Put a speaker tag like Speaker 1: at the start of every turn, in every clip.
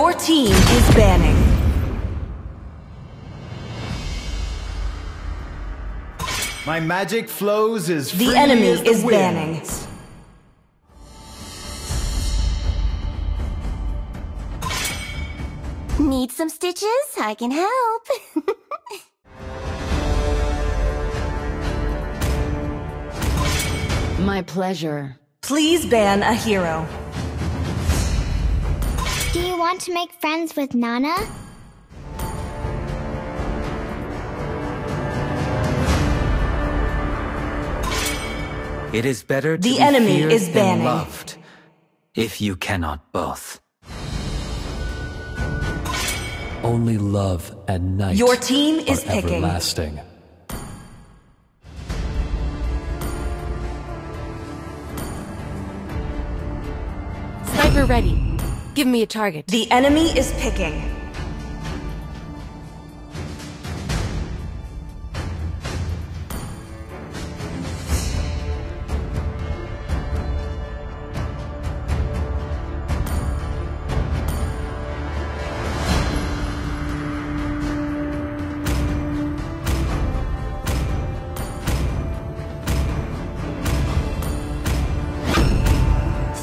Speaker 1: Your team is banning.
Speaker 2: My magic flows as
Speaker 1: The
Speaker 2: free
Speaker 1: enemy
Speaker 2: as the
Speaker 1: is
Speaker 2: wind.
Speaker 1: banning.
Speaker 3: Need some stitches? I can help.
Speaker 4: My pleasure.
Speaker 1: Please ban a hero.
Speaker 5: Do you want to make friends with Nana?
Speaker 6: It is better to
Speaker 1: The
Speaker 6: be
Speaker 1: enemy is
Speaker 6: than
Speaker 1: banning.
Speaker 6: loved, if you cannot both.
Speaker 7: Only love and night
Speaker 1: Your team is
Speaker 7: are
Speaker 1: picking.
Speaker 7: everlasting.
Speaker 4: Sniper ready. Give me a target.
Speaker 1: The enemy is picking.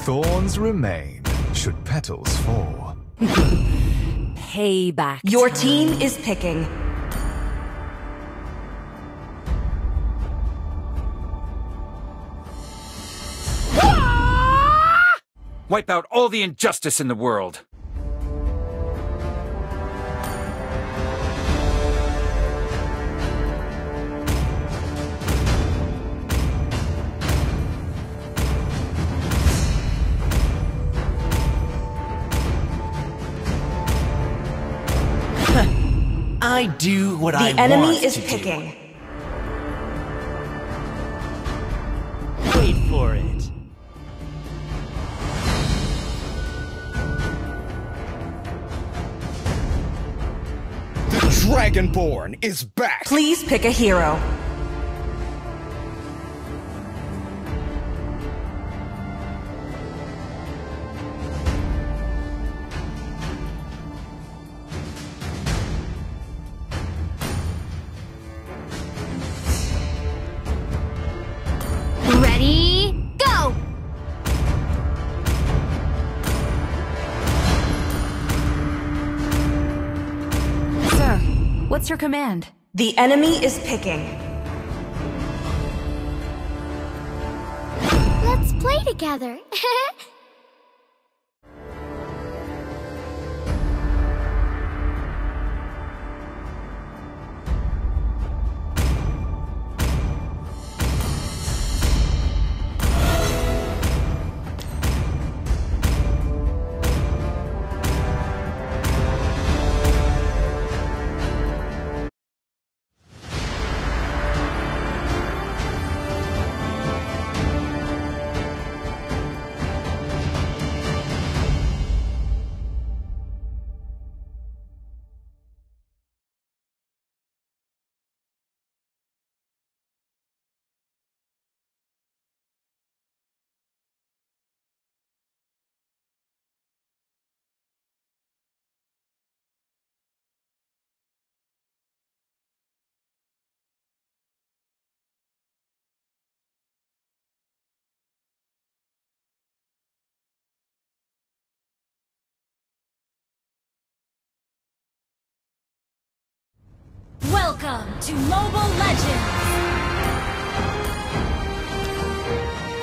Speaker 8: Thorns remain, should petals fall.
Speaker 4: Payback.
Speaker 1: Your team is picking.
Speaker 6: Wipe out all the injustice in the world.
Speaker 2: I do what
Speaker 1: The
Speaker 2: I want.
Speaker 1: The enemy is
Speaker 2: to do.
Speaker 1: picking.
Speaker 2: Wait for it.
Speaker 9: The Dragonborn is back!
Speaker 1: Please pick a hero.
Speaker 4: What's your command?
Speaker 1: The enemy is picking.
Speaker 5: Let's play together.
Speaker 10: Welcome to Mobile Legends!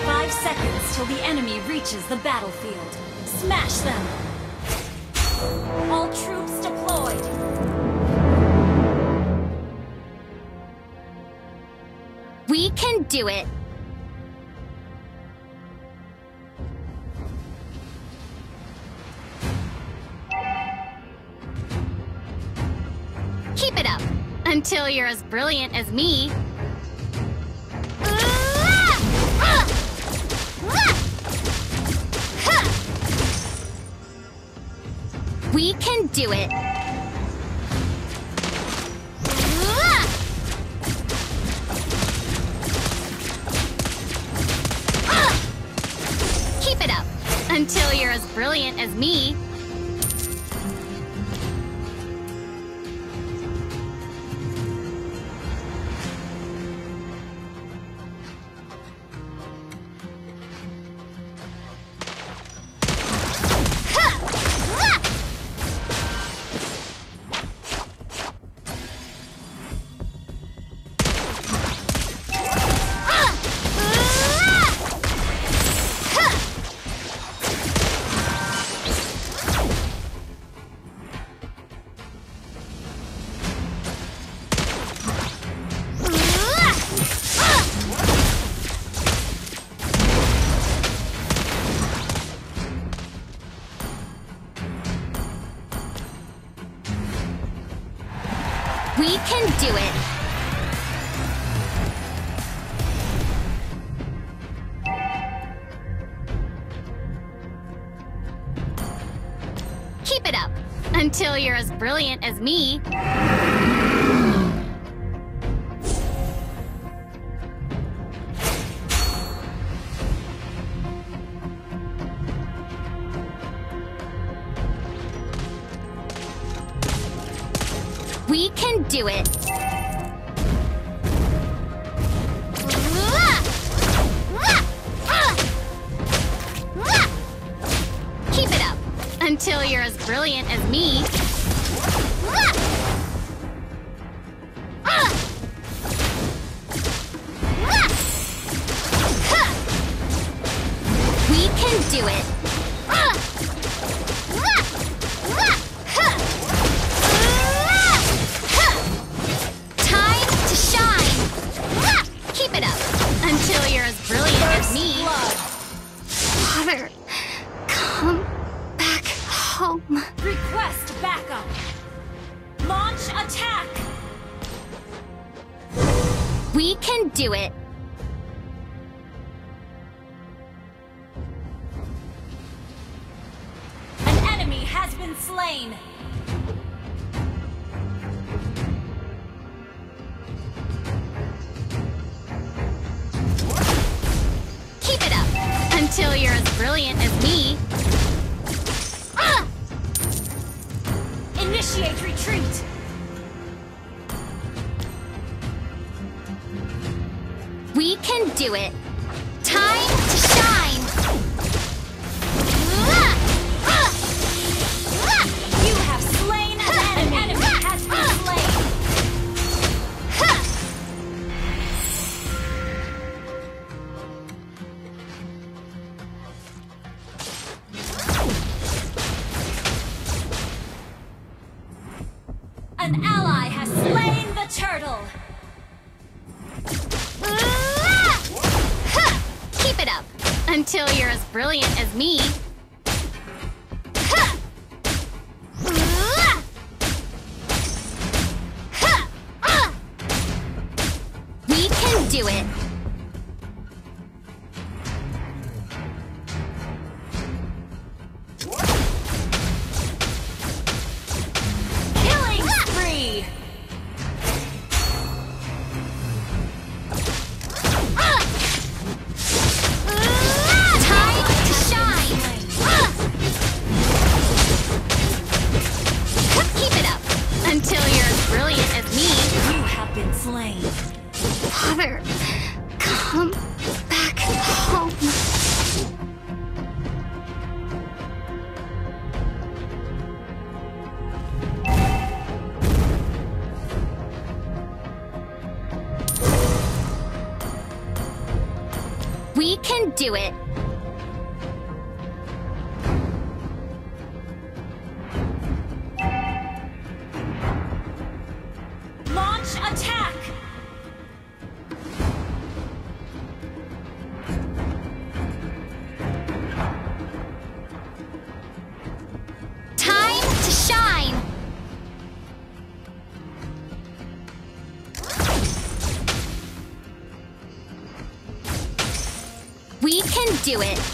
Speaker 10: Five seconds till the enemy reaches the battlefield. Smash them! All troops deployed!
Speaker 5: we can do it. Until you're as brilliant as me. We can do it. Keep it up until you're as brilliant as me. can do it! Keep it up, until you're as brilliant as me. We can do it! Keep it up! Until you're as brilliant as me! home.
Speaker 10: Request backup. Launch attack!
Speaker 5: We can do it.
Speaker 10: An enemy has been slain.
Speaker 5: Keep it up. Until you're as brilliant as me,
Speaker 10: Initiate retreat!
Speaker 5: We can do it! We can do it! do it.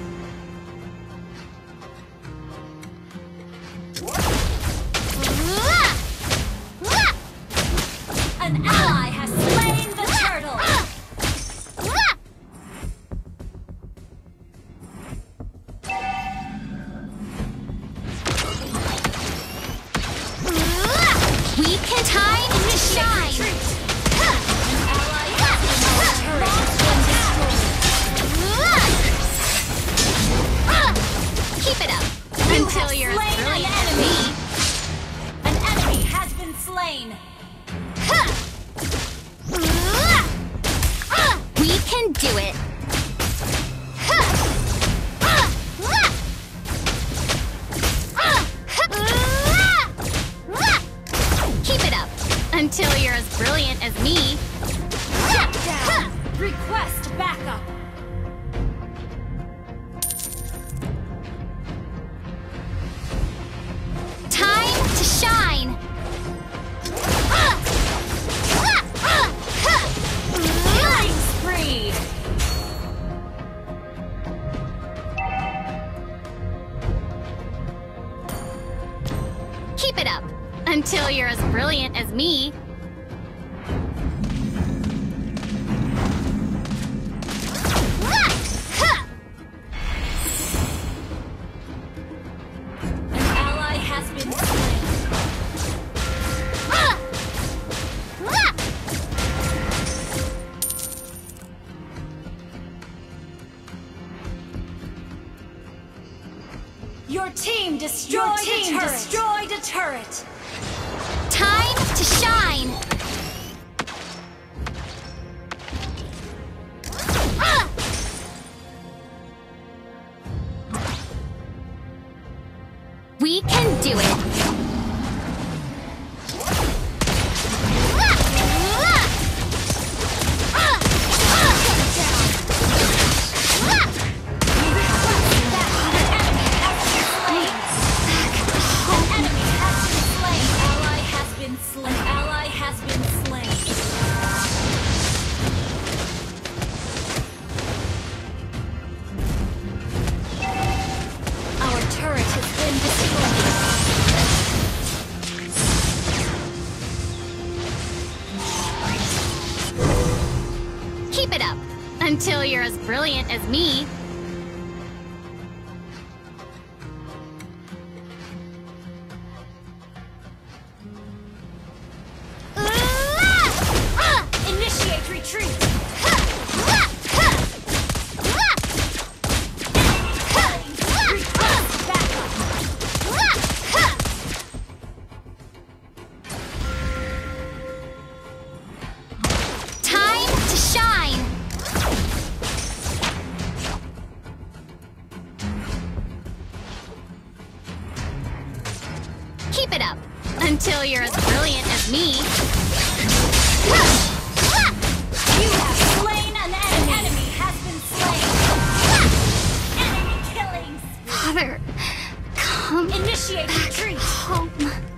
Speaker 11: do it.
Speaker 5: Destroy
Speaker 11: a turret.
Speaker 5: destroyed a turret.
Speaker 11: Initiate retreat!
Speaker 10: Home.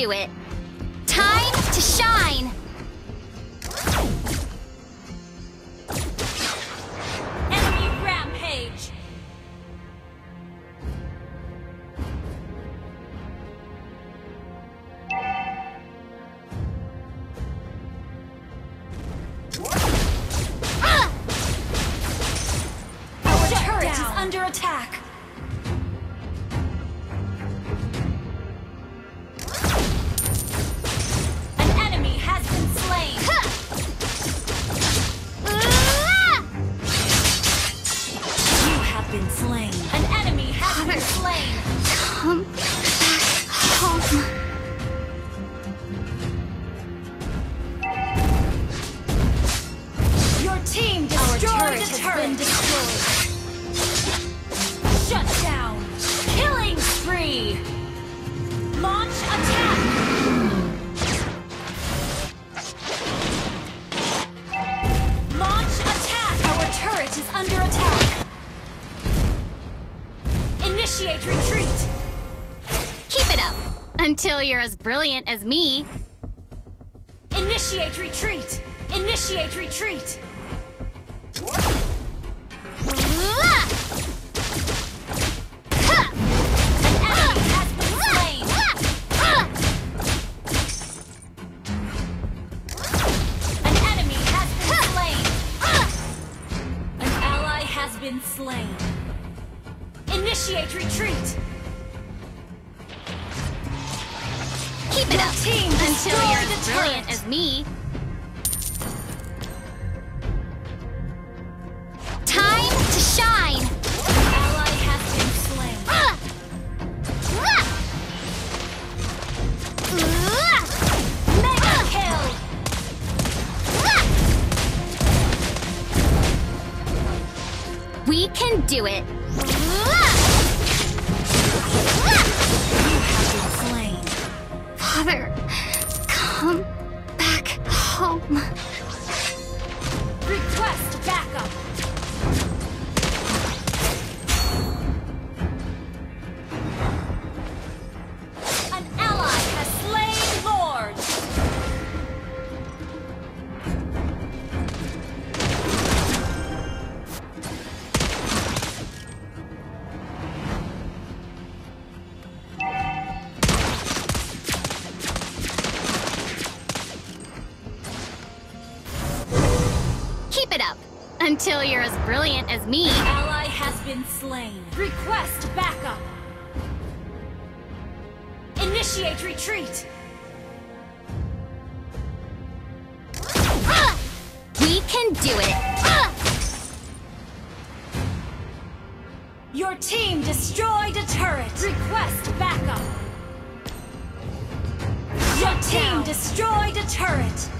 Speaker 10: do it. Time to shine! Until you're as brilliant as me.
Speaker 11: Initiate retreat! Initiate retreat!
Speaker 10: me.
Speaker 5: Until you're as brilliant as me.
Speaker 10: Ally has been slain. Request backup. Initiate retreat.
Speaker 5: Ah! We can do it. Ah!
Speaker 10: Your team destroyed a turret. Request backup. Your team destroyed a turret.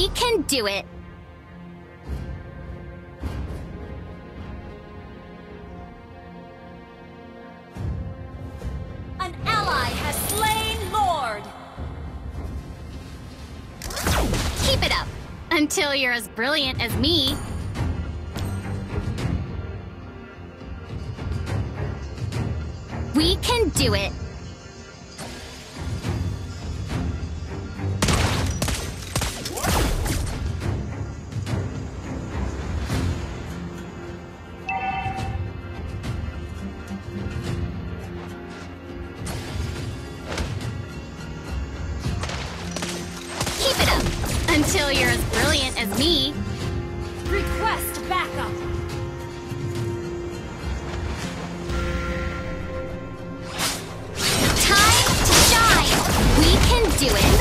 Speaker 5: We can do it.
Speaker 10: An ally has slain Lord.
Speaker 5: Keep it up until you're as brilliant as me. We can do it. Until you're as brilliant as me.
Speaker 10: Request backup.
Speaker 5: Time to shine. We can do it.